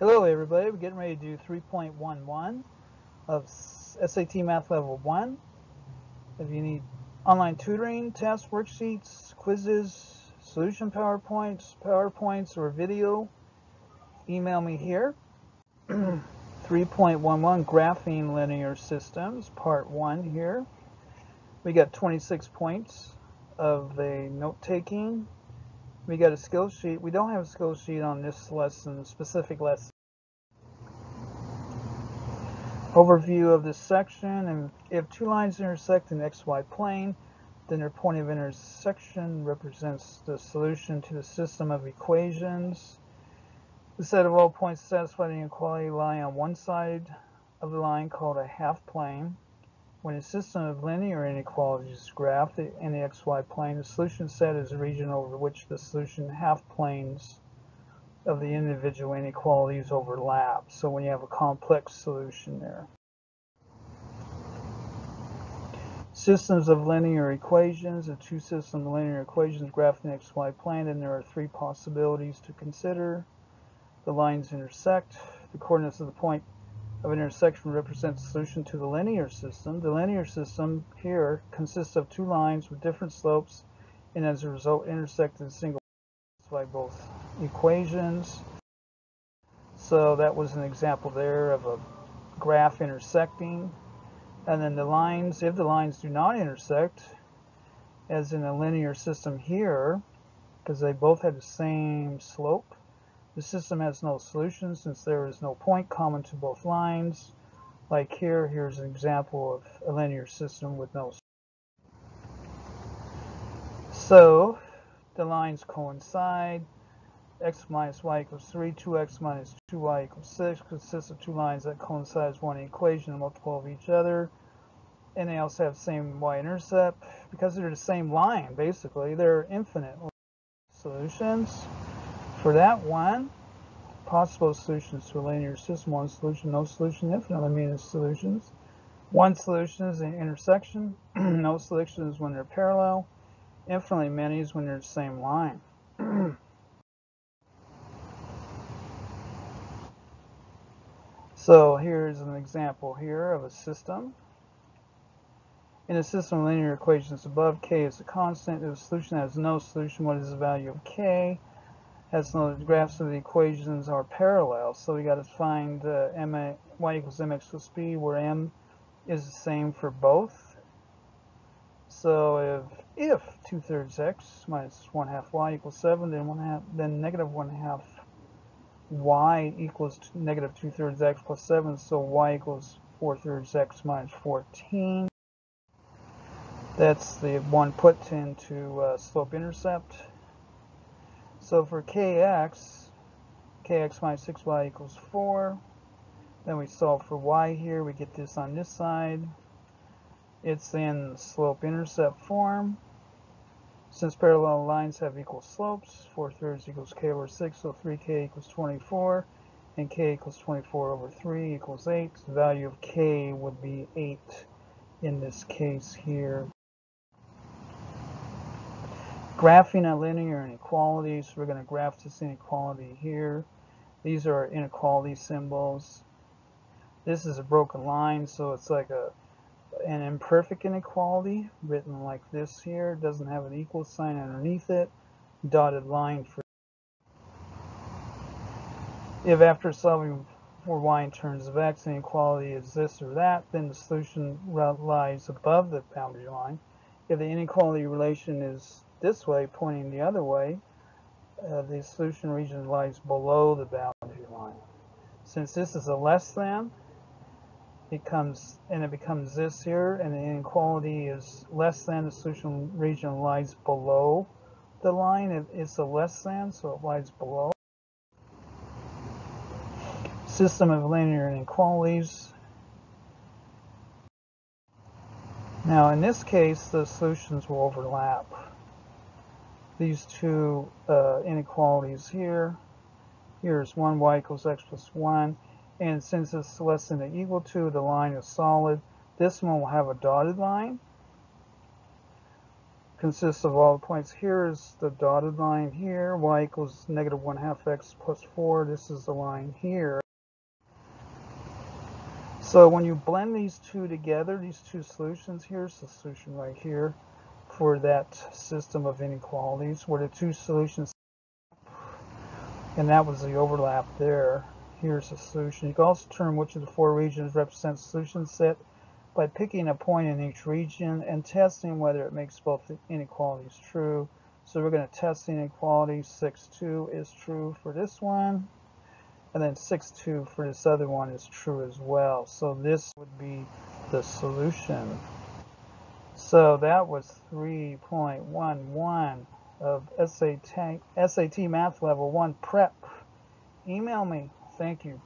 Hello everybody, we're getting ready to do 3.11 of SAT Math Level 1. If you need online tutoring, test worksheets, quizzes, solution PowerPoints, PowerPoints, or video, email me here. 3.11 Graphing Linear Systems, Part 1 here. We got 26 points of a note-taking we got a skill sheet. We don't have a skill sheet on this lesson, specific lesson. Overview of this section, and if two lines intersect in the xy plane, then their point of intersection represents the solution to the system of equations. The set of all points satisfying the inequality lie on one side of the line called a half plane. When a system of linear inequalities is graphed in the xy plane, the solution set is a region over which the solution half planes of the individual inequalities overlap. So when you have a complex solution there. Systems of linear equations, a two system linear equations graphed in the xy plane, and there are three possibilities to consider. The lines intersect, the coordinates of the point of intersection represents the solution to the linear system. The linear system here consists of two lines with different slopes and as a result intersect in a single by both equations. So that was an example there of a graph intersecting. And then the lines, if the lines do not intersect, as in a linear system here, because they both have the same slope, the system has no solution since there is no point common to both lines. Like here, here's an example of a linear system with no So, the lines coincide. X minus y equals 3, 2x minus 2y equals 6 consists of two lines that coincide as one equation and multiple of each other. And they also have the same y-intercept. Because they're the same line, basically, they're infinite solutions. For that one, possible solutions to a linear system, one solution, no solution, infinitely many solutions. One solution is an intersection, no solution is when they're parallel, infinitely many is when they're the same line. so here's an example here of a system. In a system of linear equations above, k is a constant. If a solution has no solution, what is the value of k? as the graphs of the equations are parallel. So we got to find uh, m y equals mx plus b, where m is the same for both. So if if two thirds x minus one half y equals seven, then one half then negative one half y equals negative two thirds x plus seven. So y equals four thirds x minus fourteen. That's the one put into uh, slope intercept. So for kx, kx minus 6y equals 4. Then we solve for y here. We get this on this side. It's in slope-intercept form. Since parallel lines have equal slopes, 4 thirds equals k over 6, so 3k equals 24, and k equals 24 over 3 equals 8. The value of k would be 8 in this case here graphing a linear inequality, so We're going to graph this inequality here. These are inequality symbols. This is a broken line, so it's like a an imperfect inequality written like this here. Doesn't have an equal sign underneath it. Dotted line for if after solving for y in terms of x inequality is this or that, then the solution lies above the boundary line. If the inequality relation is this way, pointing the other way, uh, the solution region lies below the boundary line. Since this is a less than, it comes and it becomes this here, and the inequality is less than, the solution region lies below the line. It, it's a less than, so it lies below. System of linear inequalities. Now in this case, the solutions will overlap these two uh, inequalities here. Here's 1 y equals x plus 1. And since it's less than or equal to, the line is solid. This one will have a dotted line. consists of all the points. Here is the dotted line here. y equals negative 1 half x plus 4. This is the line here. So when you blend these two together, these two solutions, here's the solution right here for that system of inequalities where the two solutions and that was the overlap there. Here's the solution. You can also determine which of the four regions represents the solution set by picking a point in each region and testing whether it makes both inequalities true. So we're going to test the inequality. 6, 2 is true for this one. And then 6, 2 for this other one is true as well. So this would be the solution. So that was 3.11 of SAT, SAT Math Level 1 Prep. Email me. Thank you.